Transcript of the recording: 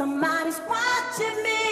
Somebody's watching me.